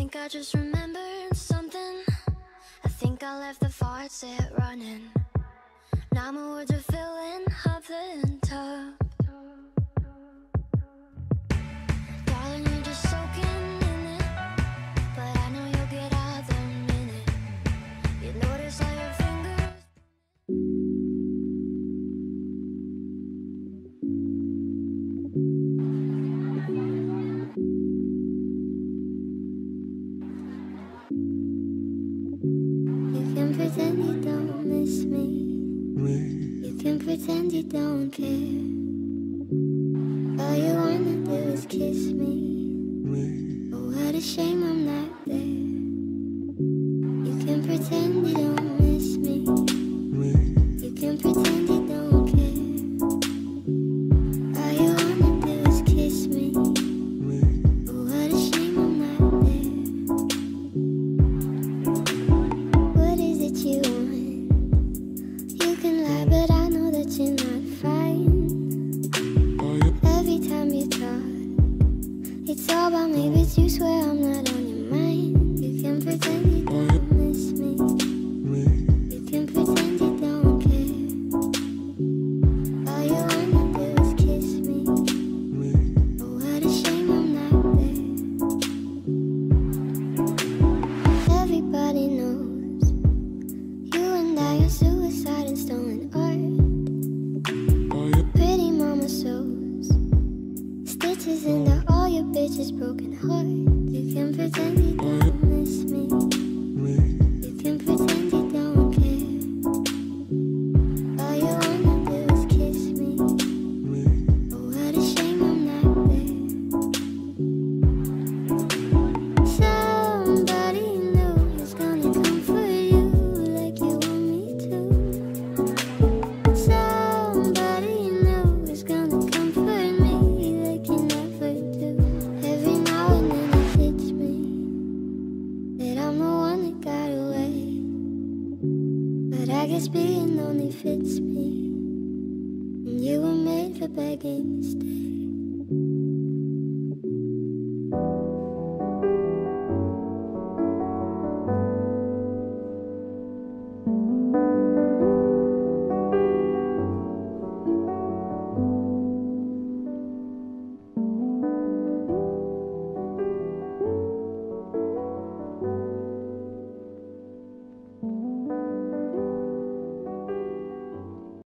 think I just remembered something. I think I left the faucet running. Now my words are filling up the tub. You don't care. All you wanna do is kiss me. Oh, what a shame I'm not there. You can pretend you don't miss me. You can pretend about me, but you swear I'm not on your mind. You can pretend you don't miss me. You can pretend you don't care. All you wanna do is kiss me. Oh, what a shame I'm not there. Everybody knows you and I are suicide and stolen art. Pretty mama sews stitches into all your bitches' broken heart. You can pretend you don't I guess being lonely fits me. And you were made for begging stay.